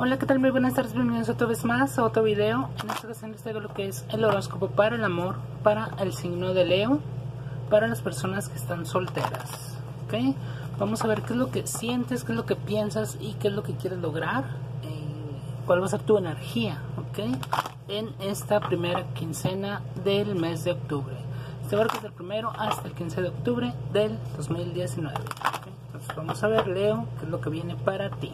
Hola, ¿qué tal? Muy buenas tardes, bienvenidos otra vez más a otro video. En esta ocasión les traigo lo que es el horóscopo para el amor, para el signo de Leo, para las personas que están solteras. ¿Ok? Vamos a ver qué es lo que sientes, qué es lo que piensas y qué es lo que quieres lograr. Eh, cuál va a ser tu energía, ¿ok? En esta primera quincena del mes de octubre. Este barco es del primero hasta el 15 de octubre del 2019. Entonces vamos a ver, Leo, qué es lo que viene para ti.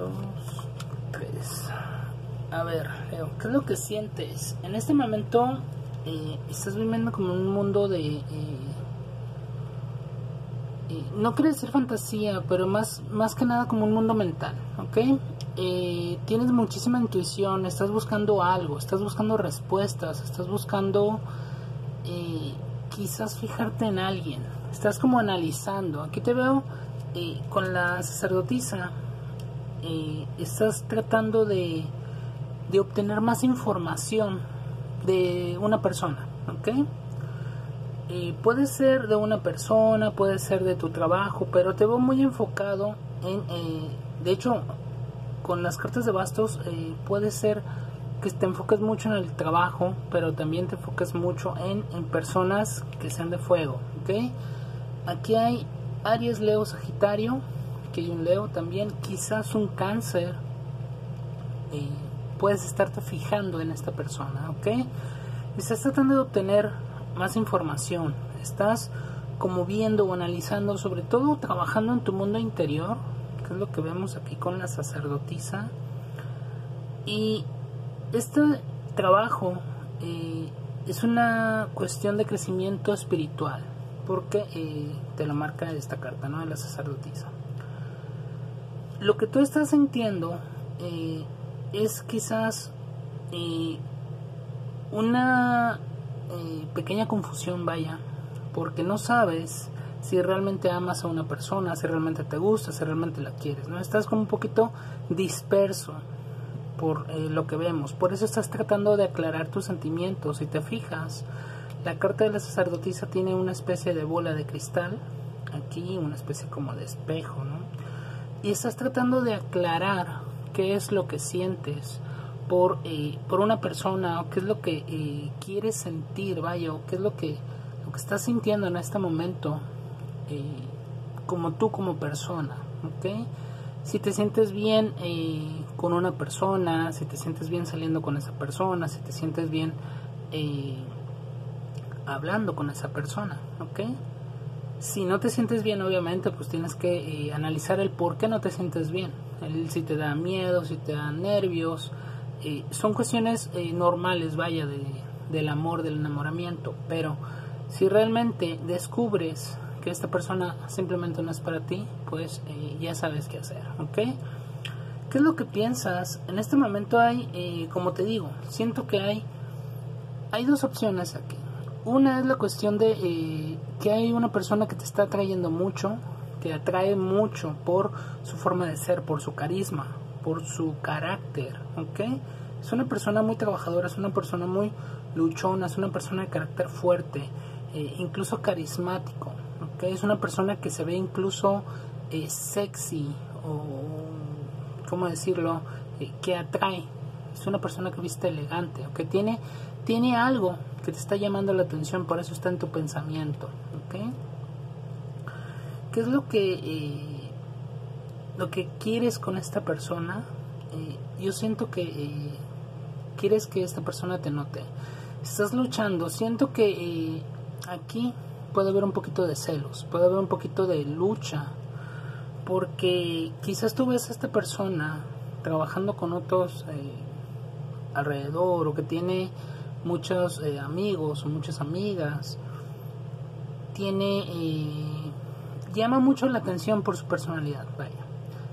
dos, tres. A ver, Leo, ¿qué es lo que sientes? En este momento eh, estás viviendo como un mundo de... Eh, eh, no quiere decir fantasía, pero más, más que nada como un mundo mental, ¿ok? tienes muchísima intuición, estás buscando algo, estás buscando respuestas, estás buscando quizás fijarte en alguien, estás como analizando. Aquí te veo con la sacerdotisa estás tratando de, de, obtener más información de una persona, ¿ok? Eh, puede ser de una persona, puede ser de tu trabajo, pero te veo muy enfocado en, eh, de hecho, con las cartas de bastos puede ser que te enfoques mucho en el trabajo, pero también te enfoques mucho en, en personas que sean de fuego, ¿ok? Aquí hay Aries, Leo, Sagitario, que hay un Leo también, quizás un cáncer, eh, puedes estarte fijando en esta persona, ¿ok? Estás tratando de obtener más información, estás como viendo o analizando, sobre todo trabajando en tu mundo interior, que es lo que vemos aquí con la sacerdotisa. Y este trabajo eh, es una cuestión de crecimiento espiritual, porque eh, te lo marca esta carta, ¿no? De la sacerdotisa lo que tú estás sintiendo eh, es quizás eh, una eh, pequeña confusión, vaya, porque no sabes si realmente amas a una persona, si realmente te gusta, si realmente la quieres, ¿no? Estás como un poquito disperso por lo que vemos, por eso estás tratando de aclarar tus sentimientos, si te fijas, la carta de la sacerdotisa tiene una especie de bola de cristal, aquí una especie como de espejo, ¿no? y estás tratando de aclarar qué es lo que sientes por, eh, por una persona o qué es lo que eh, quieres sentir, vaya, o qué es lo que, lo que estás sintiendo en este momento eh, como tú como persona, ¿ok? Si te sientes bien con una persona, si te sientes bien saliendo con esa persona, si te sientes bien hablando con esa persona, ¿ok? Si no te sientes bien, obviamente, pues tienes que analizar el por qué no te sientes bien. El, si te da miedo, si te da nervios. Eh, son cuestiones eh, normales, vaya, de, del amor, del enamoramiento. Pero si realmente descubres que esta persona simplemente no es para ti, pues ya sabes qué hacer, ¿ok? ¿Qué es lo que piensas? En este momento hay, como te digo, siento que hay, hay dos opciones aquí. Una es la cuestión de eh, que hay una persona que te está atrayendo mucho, que atrae mucho por su forma de ser, por su carisma, por su carácter, ¿ok? Es una persona muy trabajadora, es una persona muy luchona, es una persona de carácter fuerte, eh, incluso carismático, ¿ok? Es una persona que se ve incluso eh, sexy o, ¿cómo decirlo?, que atrae. Es una persona que viste elegante, que tiene, tiene algo que te está llamando la atención, por eso está en tu pensamiento. ¿Qué es lo que, eh, lo que quieres con esta persona? Eh, yo siento que eh, quieres que esta persona te note. Estás luchando, siento que aquí puede haber un poquito de celos, puede haber un poquito de lucha, porque quizás tú ves a esta persona trabajando con otros alrededor o que tiene muchos amigos o muchas amigas. Tiene, llama mucho la atención por su personalidad, vaya.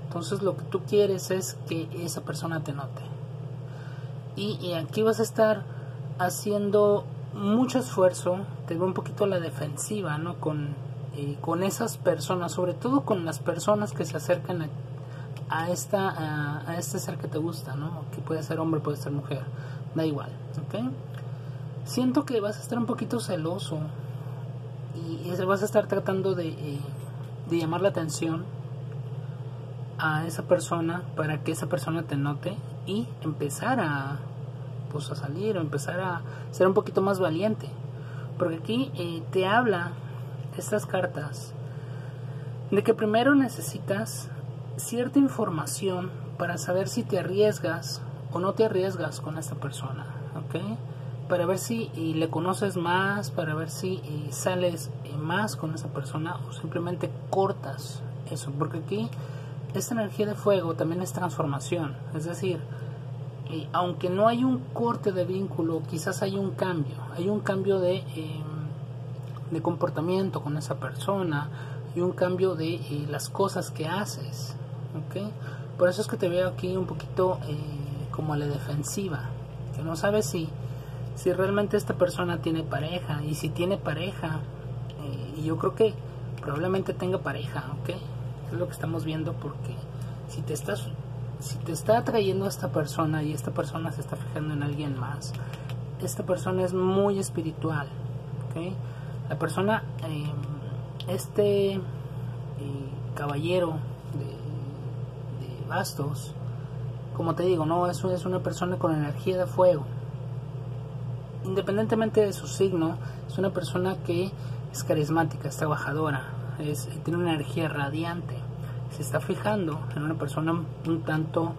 Entonces lo que tú quieres es que esa persona te note. Y, aquí vas a estar haciendo mucho esfuerzo, te veo un poquito a la defensiva, ¿no? Con, eh, con esas personas, sobre todo con las personas que se acercan a, esta, a, a, este ser que te gusta, ¿no? Que puede ser hombre, puede ser mujer, da igual, ¿ok? siento que vas a estar un poquito celoso y vas a estar tratando de, eh, de llamar la atención a esa persona para que esa persona te note y empezar a pues a salir o empezar a ser un poquito más valiente porque aquí eh, te habla estas cartas de que primero necesitas cierta información para saber si te arriesgas o no te arriesgas con esta persona, ¿ok? Para ver si le conoces más, para ver si sales más con esa persona o simplemente cortas eso, porque aquí esta energía de fuego también es transformación, es decir, aunque no hay un corte de vínculo, quizás hay un cambio, hay un cambio de, em, de comportamiento con esa persona, hay un cambio de eh, las cosas que haces, ¿ok? Por eso es que te veo aquí un poquito eh, como a la defensiva, que no sabes si, si realmente esta persona tiene pareja y si tiene pareja, eh, y yo creo que probablemente tenga pareja, ¿ok? Es lo que estamos viendo porque si te estás si te está atrayendo a esta persona y esta persona se está fijando en alguien más, esta persona es muy espiritual, ¿ok? La persona, eh, este caballero bastos. Como te digo, no, eso es una persona con energía de fuego. Independientemente de su signo, es una persona que es carismática, es trabajadora, es, tiene una energía radiante. Se está fijando en una persona un tanto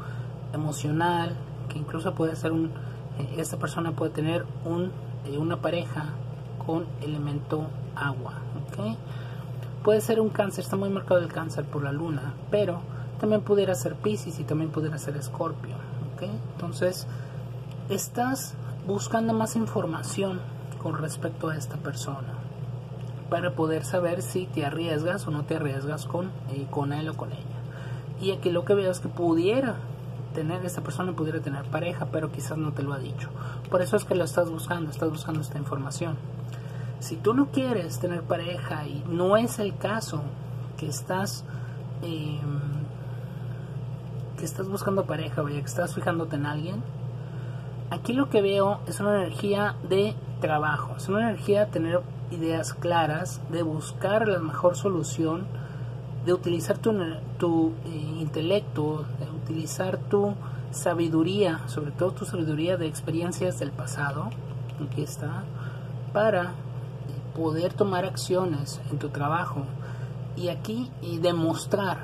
emocional, que incluso puede ser un, eh, esta persona puede tener un, eh, una pareja con elemento agua, Puede ser un cáncer, está muy marcado el cáncer por la luna, pero también pudiera ser Pisces y también pudiera ser Escorpio. Entonces, estás buscando más información con respecto a esta persona para poder saber si te arriesgas o no te arriesgas con, eh, con él o con ella. Y aquí lo que veo es que pudiera tener, esta persona pudiera tener pareja, pero quizás no te lo ha dicho. Por eso es que lo estás buscando, estás buscando esta información. Si tú no quieres tener pareja y no es el caso que estás... Eh, que estás buscando pareja, vaya, que estás fijándote en alguien, aquí lo que veo es una energía de trabajo, es una energía de tener ideas claras, de buscar la mejor solución, de utilizar tu, tu eh, intelecto, de utilizar tu sabiduría, sobre todo tu sabiduría de experiencias del pasado, aquí está, para poder tomar acciones en tu trabajo. Y aquí y demostrar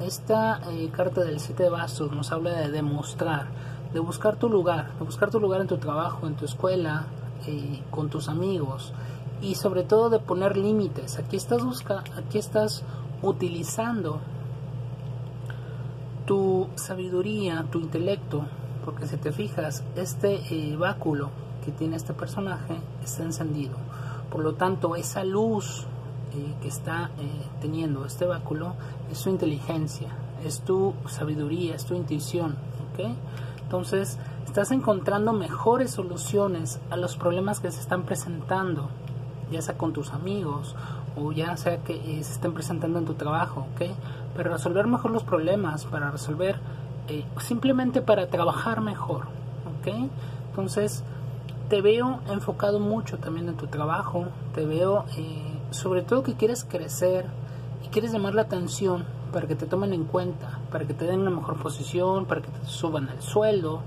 esta eh, carta del siete de bastos nos habla de demostrar, de buscar tu lugar, de buscar tu lugar en tu trabajo, en tu escuela, eh, con tus amigos y sobre todo de poner límites. Aquí estás busca, aquí estás utilizando tu sabiduría, tu intelecto, porque si te fijas, este eh, báculo que tiene este personaje está encendido. Por lo tanto, esa luz eh, que está teniendo este báculo es tu inteligencia, es tu sabiduría, es tu intuición. Entonces, estás encontrando mejores soluciones a los problemas que se están presentando, ya sea con tus amigos o ya sea que eh, se estén presentando en tu trabajo. Para resolver mejor los problemas, para resolver, simplemente para trabajar mejor. Entonces, te veo enfocado mucho también en tu trabajo, te veo sobre todo que quieres crecer y quieres llamar la atención para que te tomen en cuenta, para que te den una mejor posición, para que te suban el sueldo,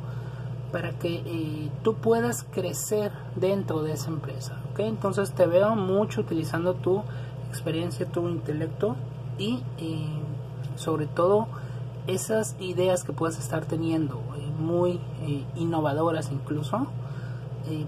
para que eh, tú puedas crecer dentro de esa empresa. ¿okay? Entonces te veo mucho utilizando tu experiencia, tu intelecto y eh, sobre todo esas ideas que puedes estar teniendo, eh, muy innovadoras incluso,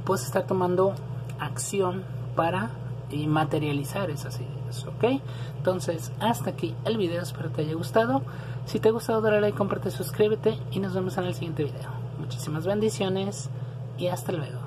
puedes estar tomando acción para y materializar esas ideas, ¿ok? Entonces, hasta aquí el video, espero te haya gustado. Si te ha gustado, dale like, comparte, suscríbete y nos vemos en el siguiente video. Muchísimas bendiciones y hasta luego.